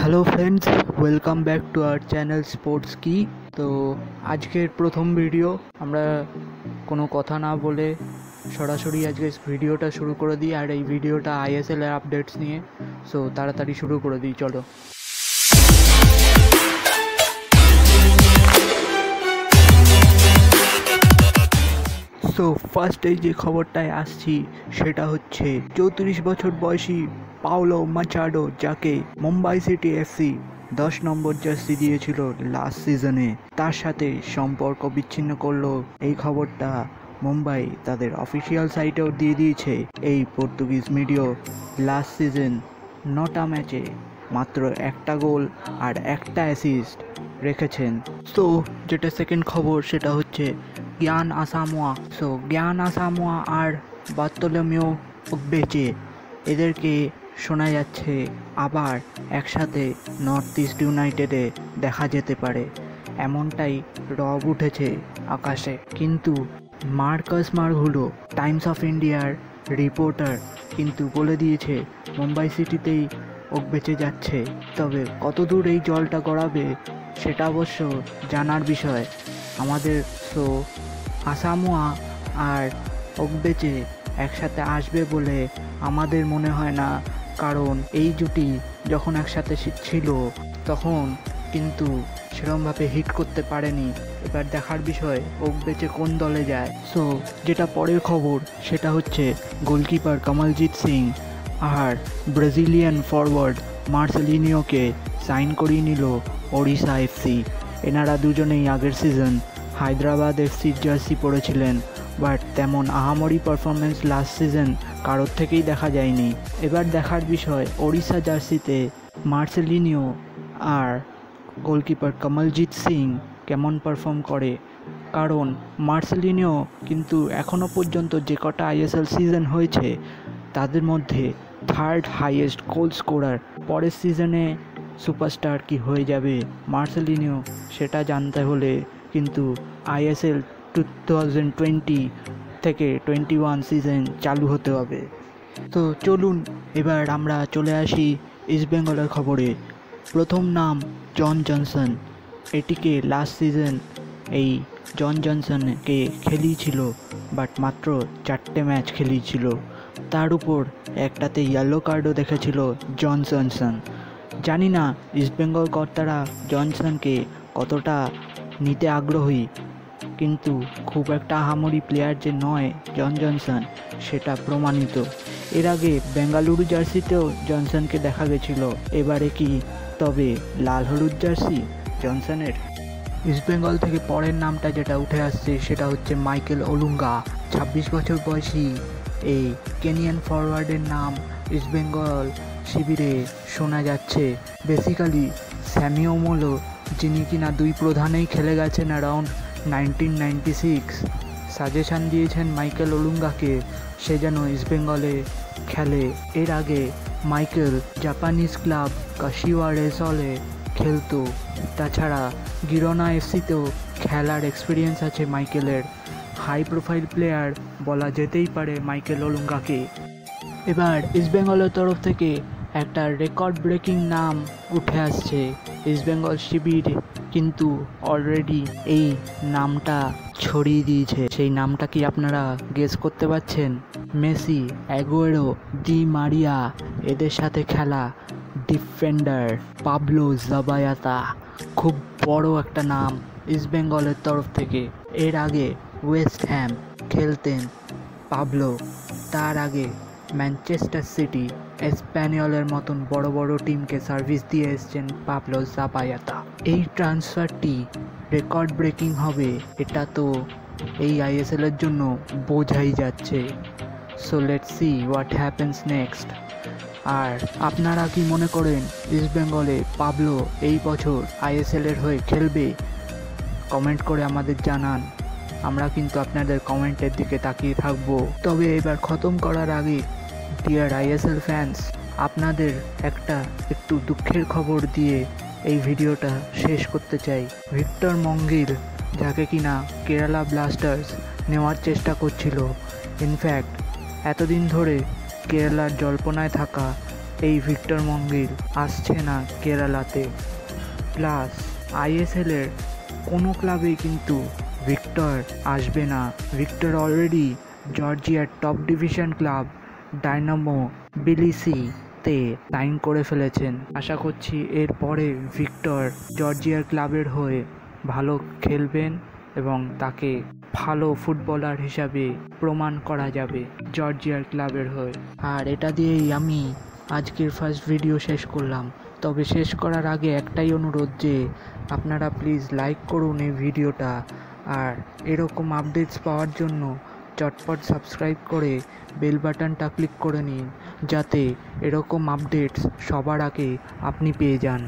Hello friends welcome back to our channel sports কি তো আজকের প্রথম ভিডিও আমরা কোনো কথা না বলে সরাসরি আজকে ভিডিওটা শুরু করে দিই আর এই ভিডিওটা আইএসএল এর আপডেটস নিয়ে। সো তাড়াতাড়ি শুরু করে দিই, চলো। সো ফার্স্টে যে খবরটায় আসছি, সেটা হচ্ছে চৌত্রিশ বছর বয়সী পাওলো মাচাডো, যাকে মুম্বাই সিটি এফসি দশ নম্বর জার্সি দিয়েছিল লাস্ট সিজনে তার সাথে সম্পর্ক বিচ্ছিন্ন করল। এই খবরটা মুম্বাই তাদের অফিসিয়াল সাইটেও দিয়ে দিয়েছে এই পর্তুগিজ মিডিয়া। লাস্ট সিজন নটা ম্যাচে মাত্র একটা গোল আর একটা অ্যাসিস্ট রেখেছেন। তো যেটা সেকেন্ড খবর, সেটা হচ্ছে জ্ঞান আসামোয়া। সো জ্ঞান আসামোয়া আর বার্তলমিও বেচে। এদেরকে শোনা যাচ্ছে, আবার একসাথে নর্থ ইস্ট ইউনাইটেডে দেখা যেতে পারে। এমনটাই রব উঠেছে আকাশে। কিন্তু মার্কাস মারহুলো টাইমস অফ ইন্ডিয়ার রিপোর্টার, কিন্তু বলে দিয়েছে, মুম্বাই সিটিতেই ও বেঁচে যাচ্ছে। তবে কতদূর এই জলটা গড়াবে, সেটা অবশ্য জানার বিষয়। আমাদের সো, আসামোয়া আর ওক বেঁচে একসাথে আসবে বলে আমাদের মনে হয় না। কারণ এই জুটি যখন একসাথে ছিল, তখন কিন্তু সেরমভাবে হিট করতে পারেনি। এবার দেখার বিষয়, ওক বেচে কোন দলে যায়? সো যেটা পরের খবর, সেটা হচ্ছে গোলকিপার কমলজিৎ সিং আর ব্রাজিলিয়ান ফরওয়ার্ড মার্সেলিনিওকে সাইন করিয়ে নিল ওড়িশা এফসি এনারা দুজনেই আগের সিজন হায়দ্রাবাদ এফসির জার্সি পড়েছিলেন বাট তেমন আহামরি পারফরমেন্স লাস্ট সিজন কারোর থেকেই দেখা যায়নি। এবার দেখার বিষয়, ওড়িশা জার্সিতে মার্সেলিনিও আর গোলকিপার কমলজিৎ সিং কেমন পারফর্ম করে? কারণ মার্সেলিনিও কিন্তু এখনও পর্যন্ত যে কটা আইএসএল সিজন হয়েছে, তাদের মধ্যে থার্ড হাইয়েস্ট গোল স্কোরার পরের সিজনে সুপারস্টার কি হয়ে যাবে? মার্সেলিনিও সেটা জানতে হলে কিন্তু আইএসএল টু থাউজেন্ড টোয়েন্টি থেকে টোয়েন্টি ওয়ান সিজন চালু হতে হবে। তো চলুন, এবার আমরা চলে আসি ইস্টবেঙ্গলের খবরে। প্রথম নাম John Johnson ATK last season এই জন জনসনকে খেলিয়েছিল বাট মাত্র চারটে ম্যাচ খেলিয়েছিল। তার উপর একটাতে ইয়েলো কার্ডও দেখেছিল জন জনসন জানি না ইস্টবেঙ্গল কর্তারা জনসনকে কতটা নিতে আগ্রহী কিন্তু খুব একটা আহামরি প্লেয়ার যে নয়, জন জনসন, সেটা প্রমাণিত। এর আগে বেঙ্গালুরু জার্সিতেও জনসনকে দেখা গেছিল। এবারে কি? তবে লাল হলুদ জার্সি জনসনের? ইস্টবেঙ্গল থেকে পরের নামটা যেটা উঠে আসছে, সেটা হচ্ছে মাইকেল ওলুঙ্গা। ছাব্বিশ বছর বয়সী এই কেনিয়ান ফরওয়ার্ডের নাম ইস্টবেঙ্গল শিবিরে শোনা যাচ্ছে। বেসিক্যালি স্যামিওমোলো যিনি কিনা দুই প্রধানেই খেলে গেছেন around nineteen ninety six suggestion দিয়েছেন মাইকেল ওলুঙ্গাকে। সে যেন ইস্টবেঙ্গলে খেলে। এর আগে Michael Japanese club Kashiwa Reysol খেলতো। তাছাড়া গিরোনা এফসিতেও খেলার এক্সপিরিয়েন্স আছে মাইকেলের। হাই প্রোফাইল প্লেয়ার বলা যেতেই পারে মাইকেল ওলুঙ্গাকে। এবার ইস্টবেঙ্গলের তরফ থেকে একটা রেকর্ড ব্রেকিং নাম উঠে আসছে। ইস্টবেঙ্গল শিবির কিন্তু অলরেডি এই নামটা ছড়িয়ে দিয়েছে। সেই নামটা কি আপনারা গেস করতে পারছেন? মেসি অ্যাগোয়েরো ডি মারিয়া এদের সাথে খেলা ডিফেন্ডার পাবলো জাবায়াতা খুব বড় একটা নাম ইস্টবেঙ্গলের তরফ থেকে। এর আগে ওয়েস্ট হ্যাম খেলতেন পাবলো তার আগে ম্যানচেস্টার সিটি স্প্যানিয়লের মতন বড় বড় টিমকে সার্ভিস দিয়ে এসছেন পাবলো জাপায়াতা এই ট্রান্সফারটি রেকর্ড ব্রেকিং হবে, এটা তো এই আইএসএলের জন্য বোঝাই যাচ্ছে। So let see what happens next আর আপনারা কি মনে করেন ইস্ট বেঙ্গলে পাবলো এই বছর আইএসএলের হয়ে খেলবে? কমেন্ট করে আমাদের জানান। আমরা কিন্তু আপনাদের কমেন্টের দিকে তাকিয়ে থাকব। তবে এবার খতম করার আগে ডিয়ার আইএসএল ফ্যান্স আপনাদের একটা একটু দুঃখের খবর দিয়ে এই ভিডিওটা শেষ করতে চাই। ভিক্টর মঙ্গিল, যাকে কিনা কেরালা ব্লাস্টার্স নেওয়ার চেষ্টা করছিল। ইনফ্যাক্ট এতদিন ধরে কেরালার জল্পনায় থাকা এই ভিক্টর মঙ্গিল আসছে না কেরালাতে। প্লাস আইএসএলের কোনো ক্লাবেই কিন্তু ভিক্টর আসবে না। ভিক্টর অলরেডি জর্জিয়ার টপ ডিভিশন ক্লাব ডায়নামো বিলিসিতে সাইন করে ফেলেছেন। আশা করছি এরপরে ভিক্টর জর্জিয়ার ক্লাবের হয়ে ভালো খেলবেন এবং তাকে ভালো ফুটবলার হিসাবে প্রমাণ করা যাবে জর্জিয়ার ক্লাবের হয়ে। আর এটা দিয়েই আমি আজকের ফার্স্ট ভিডিও শেষ করলাম। তবে শেষ করার আগে একটাই অনুরোধ যে আপনারা প্লিজ লাইক করুন এই ভিডিওটা আর এরকম আপডেটস পাওয়ার জন্য চটপট সাবস্ক্রাইব করে বেল বাটনটা ক্লিক করে নিন, যাতে এরকম আপডেটস সবার আগে আপনি পেয়ে যান।